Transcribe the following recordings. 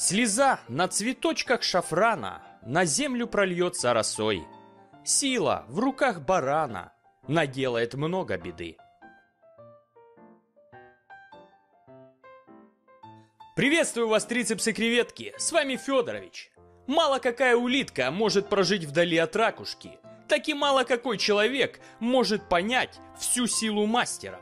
Слеза на цветочках шафрана на землю прольется росой. Сила в руках барана наделает много беды. Приветствую вас, трицепсы креветки! С вами Федорович. Мало какая улитка может прожить вдали от ракушки, так и мало какой человек может понять всю силу мастера.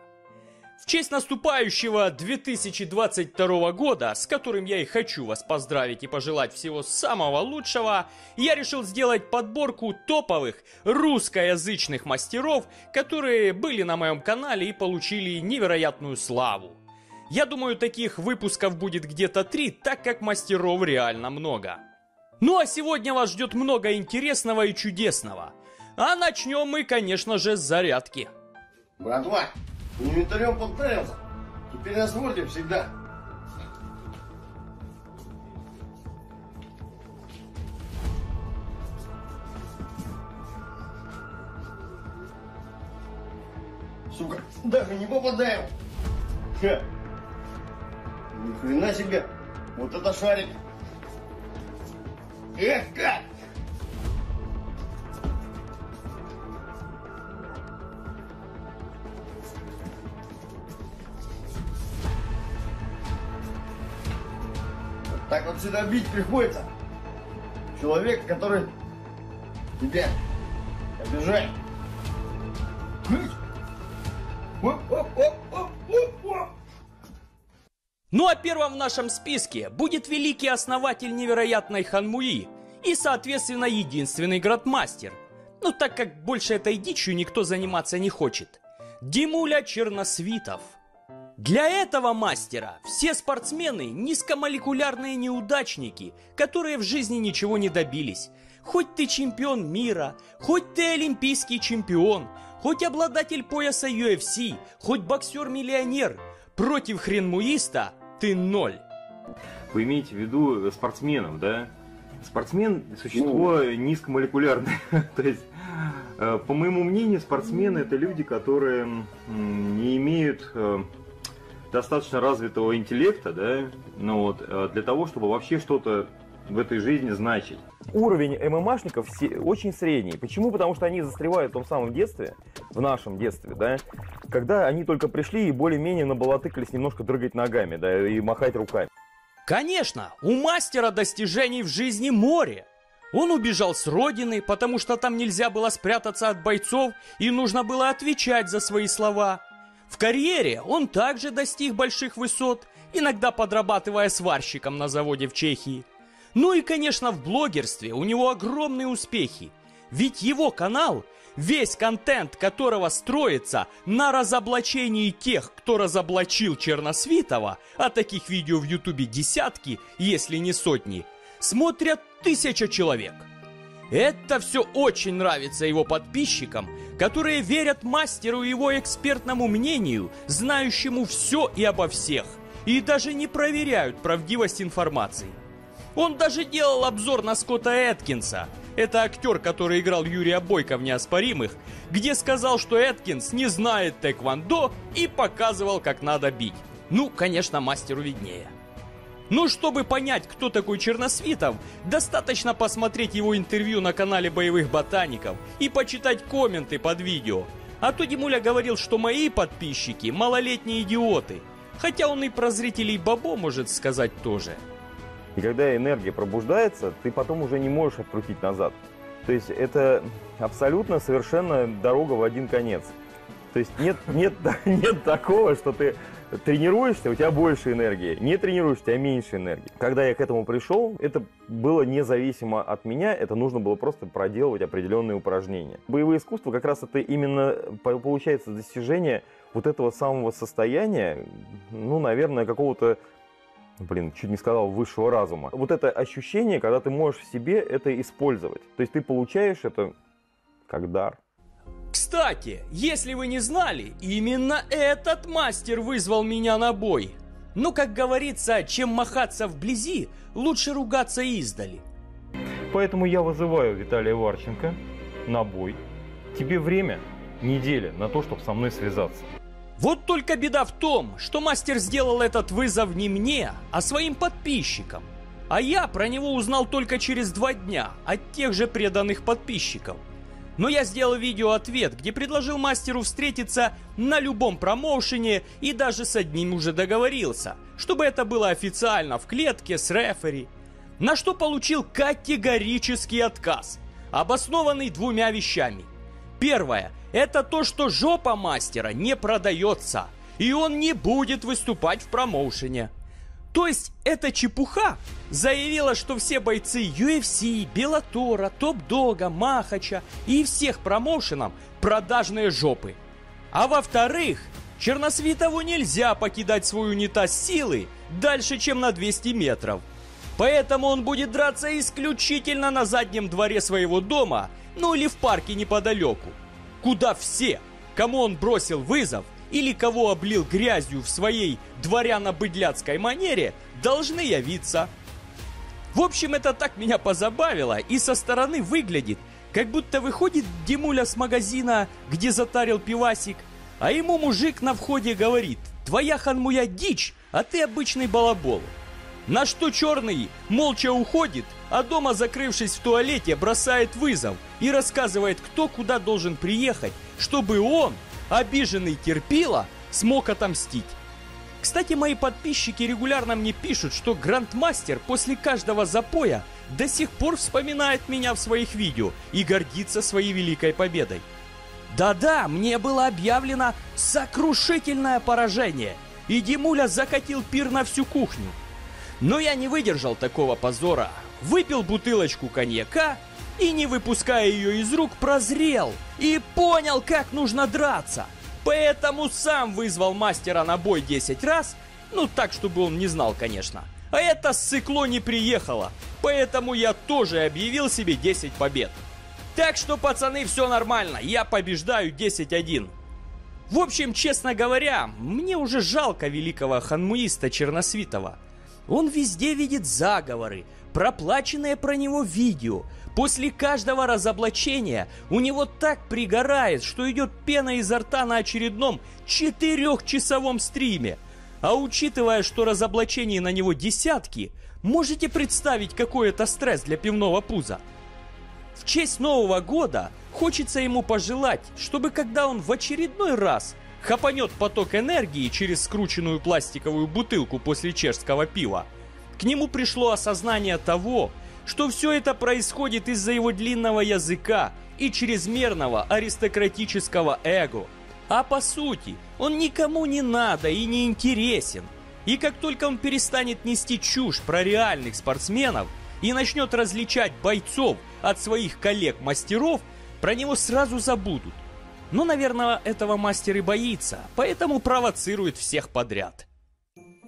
Честь наступающего 2022 года, с которым я и хочу вас поздравить и пожелать всего самого лучшего, я решил сделать подборку топовых русскоязычных мастеров, которые были на моем канале и получили невероятную славу. Я думаю, таких выпусков будет где-то три, так как мастеров реально много. Ну а сегодня вас ждет много интересного и чудесного. А начнем мы, конечно же, с зарядки. Братва, инвентарем подправился. Теперь водим всегда. Сука, даже не попадаем. Ха. Ни хрена себе. Вот это шарик. Эх, как! Сюда бить приходится. Человек, который тебя обижает. Оп. Ну а первым в нашем списке будет великий основатель невероятной Ханмуи и, соответственно, единственный градмастер. Ну так как больше этой дичью никто заниматься не хочет. Димуля Черносвитов. Для этого мастера все спортсмены низкомолекулярные неудачники, которые в жизни ничего не добились. Хоть ты чемпион мира, хоть ты олимпийский чемпион, хоть обладатель пояса UFC, хоть боксер-миллионер, против хренмуиста ты ноль. Вы имеете в виду спортсменов, да? Спортсмен – существо низкомолекулярное. То есть, э, по моему мнению, спортсмены – это люди, которые не имеют э, достаточно развитого интеллекта, да, ну вот, э, для того, чтобы вообще что-то в этой жизни значить. Уровень ММАшников очень средний. Почему? Потому что они застревают в том самом детстве, в нашем детстве, да, когда они только пришли и более-менее набалатыкались немножко дрыгать ногами, да, и махать руками. Конечно, у мастера достижений в жизни море. Он убежал с родины, потому что там нельзя было спрятаться от бойцов и нужно было отвечать за свои слова. В карьере он также достиг больших высот, иногда подрабатывая сварщиком на заводе в Чехии. Ну и, конечно, в блогерстве у него огромные успехи. Ведь его канал, весь контент которого строится на разоблачении тех, кто разоблачил Черносвитова, а таких видео в ютубе десятки, если не сотни, смотрят тысяча человек. Это все очень нравится его подписчикам, которые верят мастеру и его экспертному мнению, знающему все и обо всех, и даже не проверяют правдивость информации. Он даже делал обзор на Скотта Эткинса. Это актер, который играл Юрия Бойко в «Неоспоримых», где сказал, что Эткинс не знает тэквондо и показывал, как надо бить. Ну, конечно, мастеру виднее. Но чтобы понять, кто такой Черносвитов, достаточно посмотреть его интервью на канале Боевых Ботаников и почитать комменты под видео. А то Димуля говорил, что мои подписчики – малолетние идиоты. Хотя он и про зрителей Бабо может сказать тоже. И когда энергия пробуждается, ты потом уже не можешь открутить назад. То есть это абсолютно совершенно дорога в один конец. То есть нет, нет, нет такого, что ты тренируешься, у тебя больше энергии, не тренируешься, у тебя меньше энергии. Когда я к этому пришел, это было независимо от меня, это нужно было просто проделывать определенные упражнения. Боевое искусство как раз это именно по- получается достижение вот этого самого состояния, ну, наверное, какого-то блин, чуть не сказал, высшего разума. Вот это ощущение, когда ты можешь в себе это использовать. То есть ты получаешь это как дар. Кстати, если вы не знали, именно этот мастер вызвал меня на бой. Но, как говорится, чем махаться вблизи, лучше ругаться издали. Поэтому я вызываю Виталия Варченко на бой. Тебе время неделя на то, чтобы со мной связаться. Вот только беда в том, что мастер сделал этот вызов не мне, а своим подписчикам. А я про него узнал только через два дня от тех же преданных подписчиков. Но я сделал видео-ответ, где предложил мастеру встретиться на любом промоушене и даже с одним уже договорился, чтобы это было официально в клетке с рефери. На что получил категорический отказ, обоснованный двумя вещами. Первое – это то, что жопа мастера не продается, и он не будет выступать в промоушене. То есть эта чепуха заявила, что все бойцы UFC, Беллатора, Топ-Дога, Махача и всех промоушенов продажные жопы. А во-вторых, Черносвитову нельзя покидать свой унитаз силы дальше, чем на 200 метров. Поэтому он будет драться исключительно на заднем дворе своего дома, ну или в парке неподалеку, куда все, кому он бросил вызов, или кого облил грязью в своей дворяно-быдляцкой манере, должны явиться. В общем, это так меня позабавило и со стороны выглядит, как будто выходит Димуля с магазина, где затарил пивасик, а ему мужик на входе говорит «Твоя ханмуя дичь, а ты обычный балабол». На что черный молча уходит, а дома, закрывшись в туалете, бросает вызов и рассказывает, кто куда должен приехать, чтобы он обиженный терпила смог отомстить. Кстати, мои подписчики регулярно мне пишут, что Грандмастер после каждого запоя до сих пор вспоминает меня в своих видео и гордится своей великой победой. Да-да, мне было объявлено сокрушительное поражение, и Димуля закатил пир на всю кухню. Но я не выдержал такого позора, выпил бутылочку коньяка и, не выпуская ее из рук, прозрел и понял, как нужно драться. Поэтому сам вызвал мастера на бой 10 раз, ну так, чтобы он не знал, конечно. А это сыкло не приехало, поэтому я тоже объявил себе 10 побед. Так что, пацаны, все нормально, я побеждаю 10-1. В общем, честно говоря, мне уже жалко великого ханмуиста Черносвитова. Он везде видит заговоры, проплаченные про него видео, После каждого разоблачения у него так пригорает, что идет пена изо рта на очередном четырехчасовом стриме. А учитывая, что разоблачений на него десятки, можете представить, какой это стресс для пивного пуза. В честь Нового года хочется ему пожелать, чтобы когда он в очередной раз хапанет поток энергии через скрученную пластиковую бутылку после чешского пива, к нему пришло осознание того, что все это происходит из-за его длинного языка и чрезмерного аристократического эго. А по сути, он никому не надо и не интересен. И как только он перестанет нести чушь про реальных спортсменов и начнет различать бойцов от своих коллег-мастеров, про него сразу забудут. Но, наверное, этого мастер и боится, поэтому провоцирует всех подряд.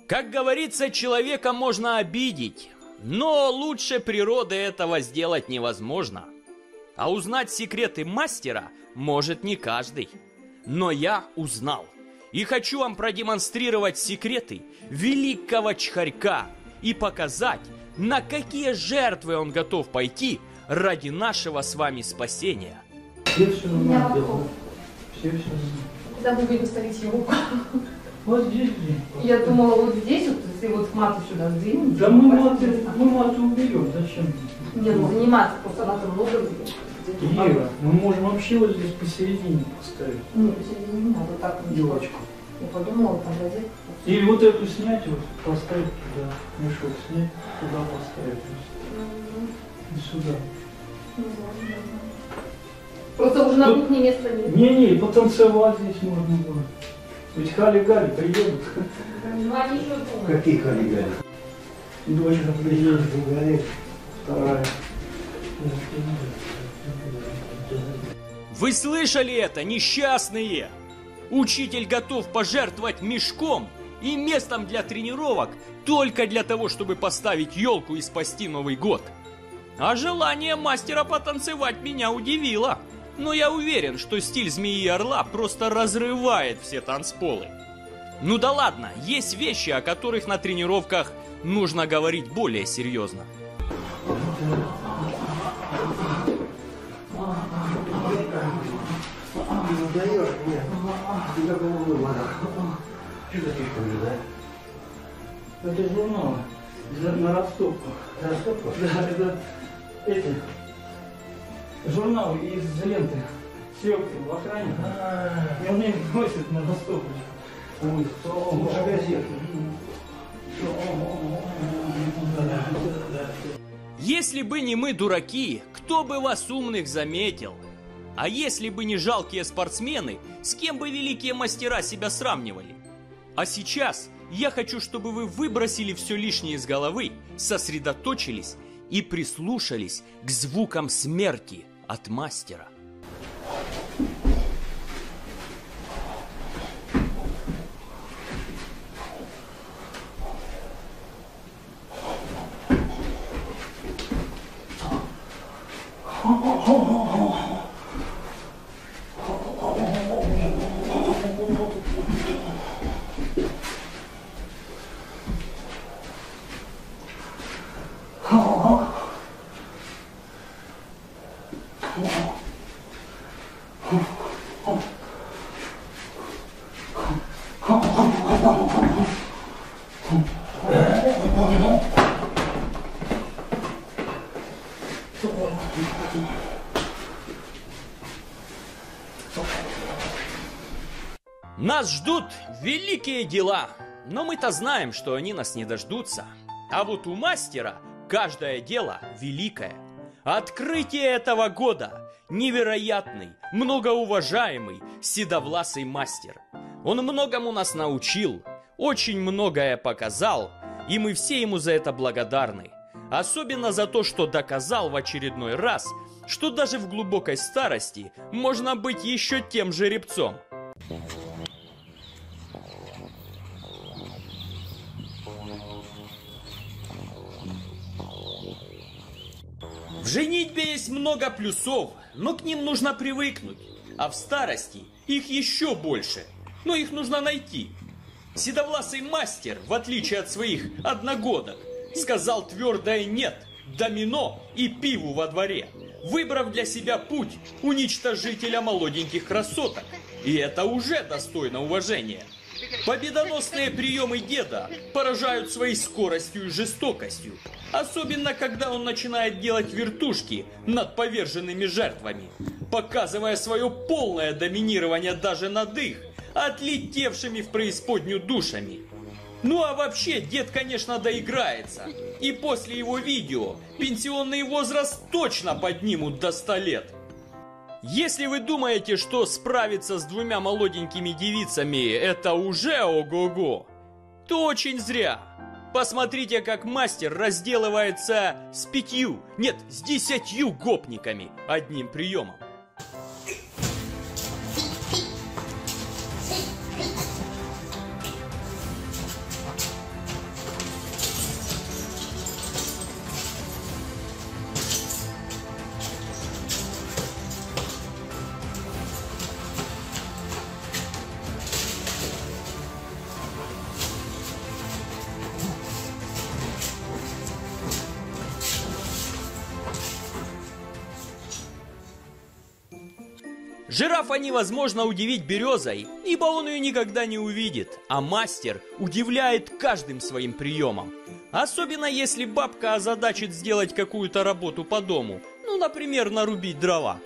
Как говорится, человека можно обидеть, но лучше природы этого сделать невозможно. А узнать секреты мастера может не каждый. Но я узнал. И хочу вам продемонстрировать секреты великого чхарька и показать, на какие жертвы он готов пойти ради нашего с вами спасения. Все все вопрос. Все все знают. Куда вы? Вот здесь? Я думала, вот здесь, вот, если вот мату сюда сдвинуть. Да мы маты, мы маты уберем, зачем? Не, ну заниматься, просто она там много. Ира, мы можем вообще вот здесь посередине поставить Не, посередине не надо, так елочку. Я подумала, там розетку. Или вот эту снять, вот поставить туда, мешок снять, туда поставить. И сюда. Ну. Просто уже на кухне места нет. Не-не, потанцевать здесь можно было. Ведь Хали-Гали приедут. Какие коллеги? Дочка приедет, вторая. Вы слышали это, несчастные? Учитель готов пожертвовать мешком и местом для тренировок только для того, чтобы поставить елку и спасти Новый год. А желание мастера потанцевать меня удивило. Но я уверен, что стиль змеи и орла просто разрывает все танцполы. Ну да ладно, есть вещи, о которых на тренировках нужно говорить более серьезно. Да? Это журнал. За- на растопку. Растопку? Да, это эти журналы из ленты съемки в охране. И он их носит на растопку. Ой, Лучше газету. Если бы не мы, дураки, кто бы вас умных заметил? А если бы не жалкие спортсмены, с кем бы великие мастера себя сравнивали? А сейчас я хочу, чтобы вы выбросили все лишнее из головы, сосредоточились и прислушались к звукам смерти от мастера. Нас ждут великие дела, но мы-то знаем, что они нас не дождутся. А вот у мастера каждое дело великое. Открытие этого года – невероятный, многоуважаемый, седовласый мастер. Он многому нас научил, очень многое показал, и мы все ему за это благодарны. Особенно за то, что доказал в очередной раз, что даже в глубокой старости можно быть еще тем жеребцом. В женитьбе есть много плюсов, но к ним нужно привыкнуть. А в старости их еще больше, но их нужно найти. Седовласый мастер, в отличие от своих одногодок, сказал твердое «нет» домино и пиву во дворе, выбрав для себя путь уничтожителя молоденьких красоток. И это уже достойно уважения. Победоносные приемы деда поражают своей скоростью и жестокостью. Особенно, когда он начинает делать вертушки над поверженными жертвами, показывая свое полное доминирование даже над их, отлетевшими в преисподнюю душами. Ну а вообще, дед, конечно, доиграется. И после его видео пенсионный возраст точно поднимут до 100 лет. Если вы думаете, что справиться с двумя молоденькими девицами это уже ого-го, то очень зря. Посмотрите, как мастер разделывается с пятью, нет, с десятью гопниками одним приемом. Жирафа невозможно удивить березой, ибо он ее никогда не увидит, а мастер удивляет каждым своим приемом. Особенно если бабка озадачит сделать какую-то работу по дому, ну, например, нарубить дрова.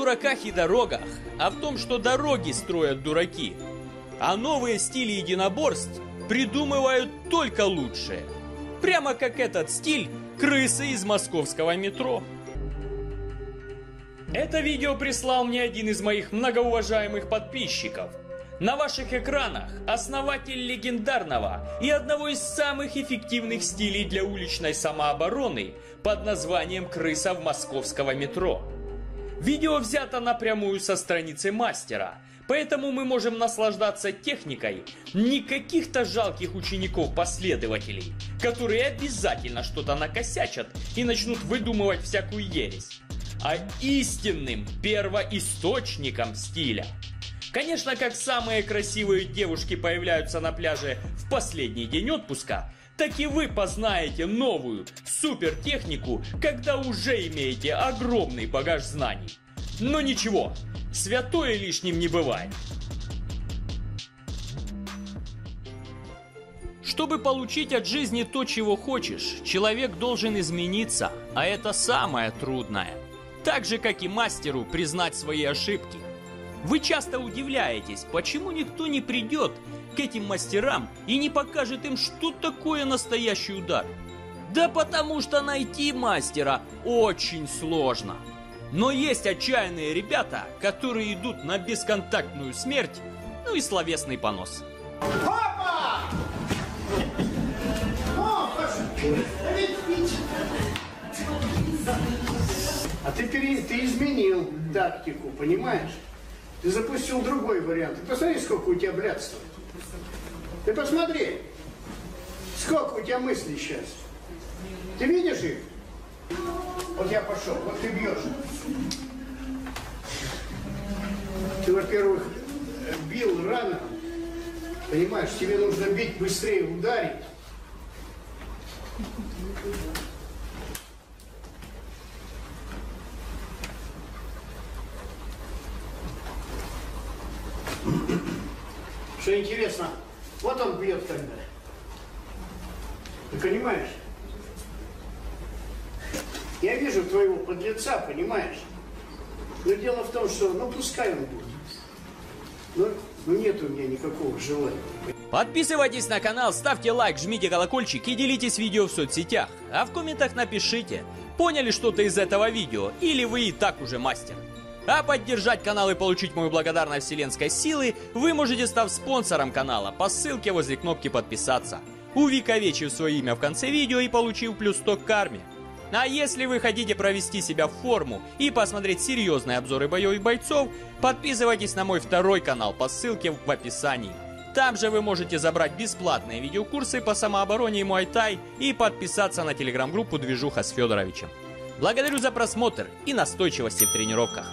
Дураках и дорогах, а в том, что дороги строят дураки. А новые стили единоборств придумывают только лучшее. Прямо как этот стиль крысы из московского метро. Это видео прислал мне один из моих многоуважаемых подписчиков. На ваших экранах основатель легендарного и одного из самых эффективных стилей для уличной самообороны под названием «Крыса в московского метро». Видео взято напрямую со страницы мастера, Поэтому мы можем наслаждаться техникой не каких-то жалких учеников-последователей, которые обязательно что-то накосячат и начнут выдумывать всякую ересь, а истинным первоисточником стиля. Конечно, как самые красивые девушки появляются на пляже в последний день отпуска, так и вы познаете новую супертехнику, когда уже имеете огромный багаж знаний. Но ничего, святое лишним не бывает. Чтобы получить от жизни то, чего хочешь, человек должен измениться, а это самое трудное. Так же, как и мастеру признать свои ошибки. Вы часто удивляетесь, почему никто не придет этим мастерам и не покажет им, что такое настоящий удар. Да потому что найти мастера очень сложно. Но есть отчаянные ребята, которые идут на бесконтактную смерть, ну и словесный понос. Папа! О, А ты, пере- ты изменил тактику, понимаешь? Ты запустил другой вариант. Ты посмотри, сколько у тебя блядства. Ты посмотри, сколько у тебя мыслей сейчас. Ты видишь их? Вот я пошел, вот ты бьешь. Ты, во-первых, бил рано, понимаешь, тебе нужно бить быстрее, ударить. Что интересно, вот он бьет тогда. Ты понимаешь? Я вижу твоего подлеца, понимаешь? Но дело в том, что, ну пускай он будет. Но, ну нет у меня никакого желания. Подписывайтесь на канал, ставьте лайк, жмите колокольчик и делитесь видео в соцсетях. А в комментах напишите, поняли что-то из этого видео или вы и так уже мастер. А поддержать канал и получить мою благодарность вселенской силы вы можете став спонсором канала по ссылке возле кнопки подписаться, увековечив свое имя в конце видео и получив плюс 100 к карме. А если вы хотите провести себя в форму и посмотреть серьезные обзоры боевых бойцов, подписывайтесь на мой второй канал по ссылке в описании. Там же вы можете забрать бесплатные видеокурсы по самообороне и муайтай и подписаться на телеграм-группу «Движуха с Федоровичем». Благодарю за просмотр и настойчивости в тренировках.